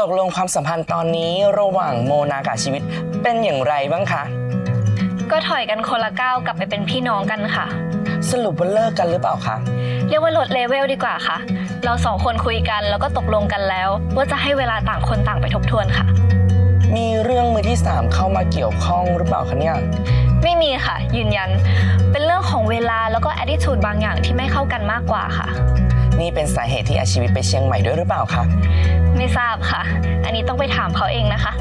ตกลงความสัมพันธ์ตอนนี้ระหว่างโมนากับชีวิตเป็นอย่างไรบ้างคะ ก็ถอยกันคนละก้าวกลับไปเป็นพี่น้องกันค่ะ สรุปว่าเลิกกันหรือเปล่าคะ เรียกว่าลดเลเวลดีกว่าค่ะ เราสองคนคุยกันแล้วก็ตกลงกันแล้ว ว่าจะให้เวลาต่างคนต่างไปทบทวนค่ะ มีเรื่องมือที่สามเข้ามาเกี่ยวข้องหรือเปล่าคะเนี่ย ไม่มีค่ะ ยืนยัน เป็นเรื่องของเวลาแล้วก็ attitude บางอย่างที่ไม่เข้ากันมากกว่าค่ะ นี่เป็นสาเหตุที่อาชีวิตไปเชียงใหม่ด้วยหรือเปล่าคะ ไม่ทราบค่ะ อันนี้ต้องไปถามเขาเองนะคะ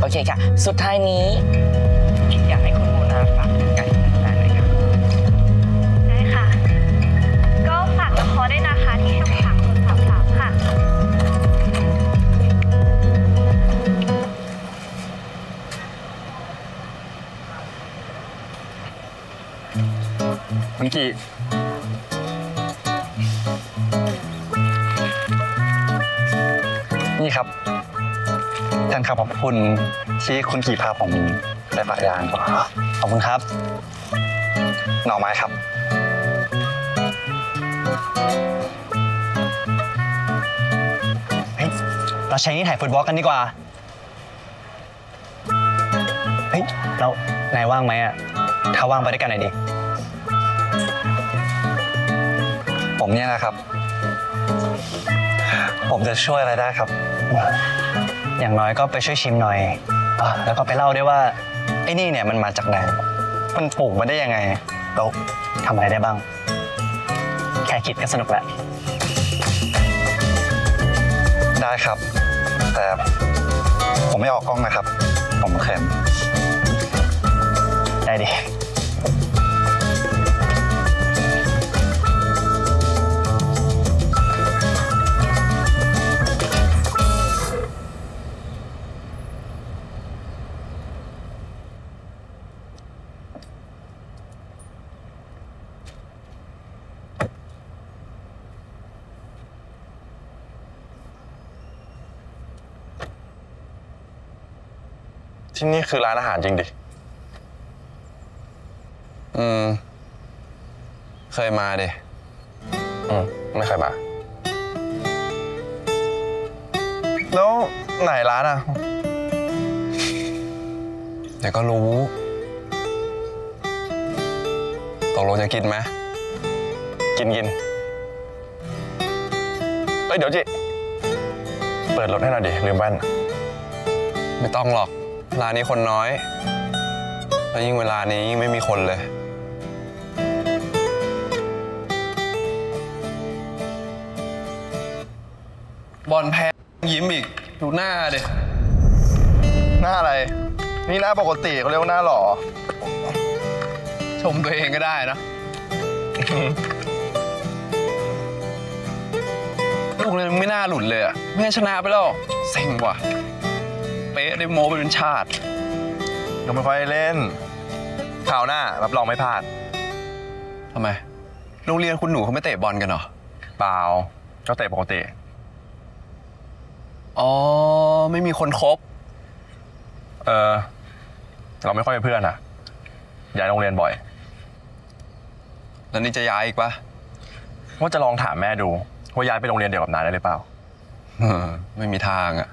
โอเคค่ะ สุดท้ายนี้ อยากให้คุณโมนาฝาก กีนี่ครับแทนคำขอบคุณที่คุณกีพาผมไปฝากยางขอบคุณครับ หน่อไม้ครับเฮ้เราใช้นี่ถ่ายฟุตบอลกันดีกว่า เฮ้ย เรา นายว่างไหมอะ ถ้าว่างไปด้วยกันหน่อยดิ ผมเนี่ยนะครับ ผมจะช่วยอะไรได้ครับ อย่างน้อยก็ไปช่วยชิมหน่อยอะแล้วก็ไปเล่าด้วยว่าไอ้นี่เนี่ยมันมาจากไหน มันปลูกมาได้ยังไงแล้วทำอะไรได้บ้าง แค่คิดก็สนุกแหละได้ครับ แต่ผมไม่ออกกล้องนะครับ ผมเข็มได้ดิ ที่นี่คือร้านอาหารจริงดิ อืม เคยมาดิ อืม ไม่เคยมา แล้วไหนร้านอะ เดี๋ยวก็รู้ ตกลงจะกินไหม กินกินเอ้ยเดี๋ยวจิ เปิดรถให้หน่อยดิลืมแว่นไม่ต้องหรอก ร้านนี้คนน้อย แล้วยิ่งเวลานี้ยิ่งไม่มีคนเลย บอลแพ้ยิ้มอีก ดูหน้าเด็หน้าอะไร นี่หน้าปกติเขาเรียกว่าหน้าหล่อ ชมตัวเองก็ได้นะ ลูกเลยไม่น่าหลุดเลยอะไม่งั้นชนะไปแล้วเซ็งว่ะ เป๊ะได้โมไปเป็นชาติ ยังไม่ค่อยเล่นคราวหน้ารับรองไม่พลาดทำไม โรงเรียนคุณหนูเขาไม่เตะบอลกันเหรอ เปล่าก็เตะปกติ อ๋อ ไม่มีคนคบ เออ เราไม่ค่อยเป็นเพื่อนอะย้ายโรงเรียนบ่อย แล้วนี่จะย้ายอีกปะว่าจะลองถามแม่ดู ว่าย้ายไปโรงเรียนเดียวกับนายได้หรือเปล่าเออไม่มีทางอะ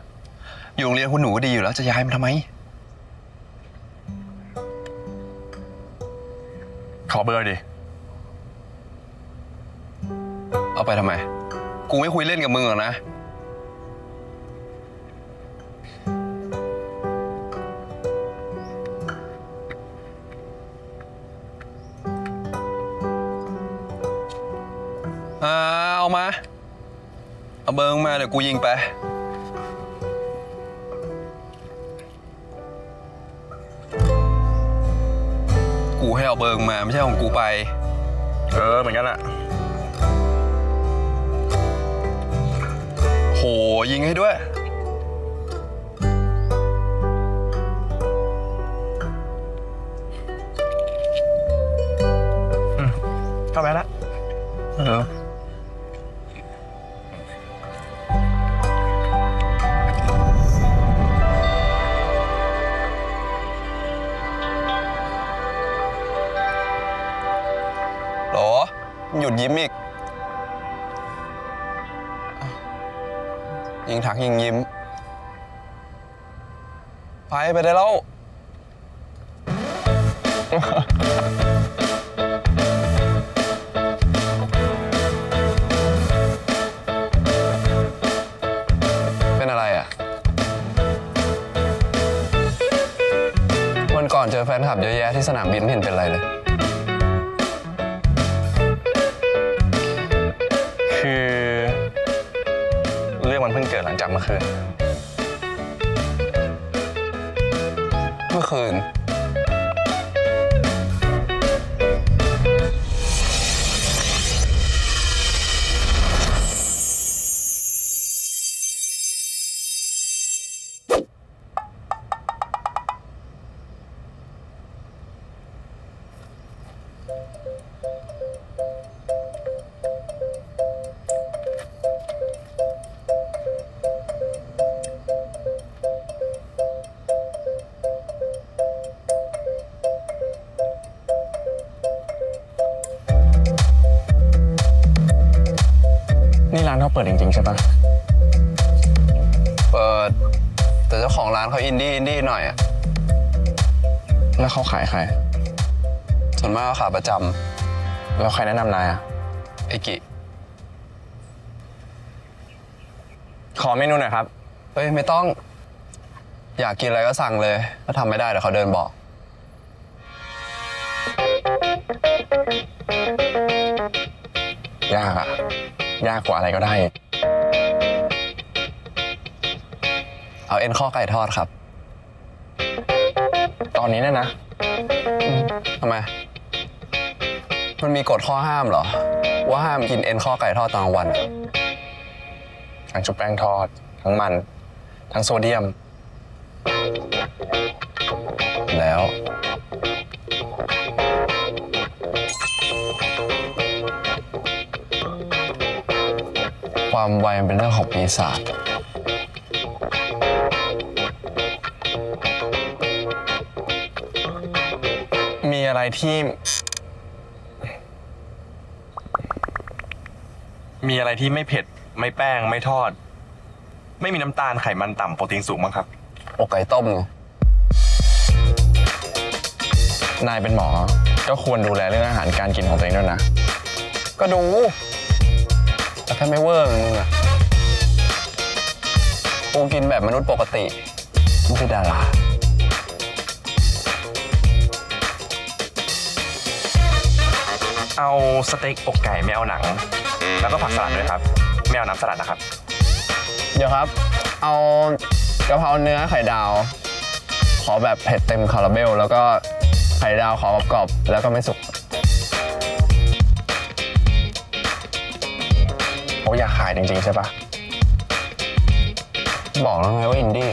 อยู่โรงเรียนคุณหนูก็ดีอยู่แล้วจะย้ายมาทำไม ขอเบอร์ดิ เอาไปทำไม กูไม่คุยเล่นกับมึงหรอกนะ อ่าเอามา เอาเบอร์มึงมาเดี๋ยวกูยิงไป กูให้เอาเบอร์มึงมาไม่ใช่ของกูไป เออ เหมือนกันอะโหยิงให้ด้วย ยุดยิ้มอีก ยิงถักยิงยิ้ม ไปไปได้แล้วเป็นอะไรอะ วันก่อนเจอแฟนคลับเยอะแยะที่สนามบินไม่เห็นเป็นไรเลย พิ่งเกิดหลังจากเมื่อคืน เมื่อคืนนี่ร้ เขาเปิดจริงๆ ใช่ปะเปิด แต่เจ้าของร้านเขาอินดี้อินดี้หน่อยอะแล้วเขาขายใคร ส่วนมากก็ขาประจแล้วใครแนะนำนายอะำไอ้กิขอเมนูหน่อยครับ เฮ้ย ไม่ต้อง อยากกินอะไรก็สั่งเลย ถ้าทำไม่ได้เดี๋ยวเขาเดินบอก ยากอะ ยากกว่าอะไรก็ได้ เอาเอ็นข้อไก่ทอดครับ ตอนนี้เนี่ยนะทำไม มันมีกฎข้อห้ามเหรอ ว่าห้ามกินเอ็นข้อไก่ทอดตอนกลางวัน ทั้งชุบแป้งทอด ทั้งมัน ทั้งโซเดียม แล้ว ความไวมันเป็นเรื่องของปีศาจมีอะไรที่ มีอะไรที่ไม่เผ็ด ไม่แป้งไม่ทอด ไม่มีน้ำตาลไขมันต่ำโปรตีนสูงมั้งครับ อกไก่ต้มไงนายเป็นหมอ ก็ควรดูแลเรื่องอาหารการกินของตัวเองด้วยนะ ก็ดู แต่แค่ไม่เวอร์มึงอะกูกินแบบมนุษย์ปกติไม่ใช่ดาราเอาสเต็กอกไก่ไม่เอาหนัง แล้วก็ผักสลัดด้วยครับ ไม่เอาน้ำสลัดนะครับ เดี๋ยวครับ เอากะเพราเนื้อไข่ดาว ขอแบบเผ็ดเต็มคาราเบล แล้วก็ไข่ดาวขอกรอบๆแล้วก็ไม่สุก เขาอยากขายจริงๆใช่ปะบอกแล้วไงว่าอินดี้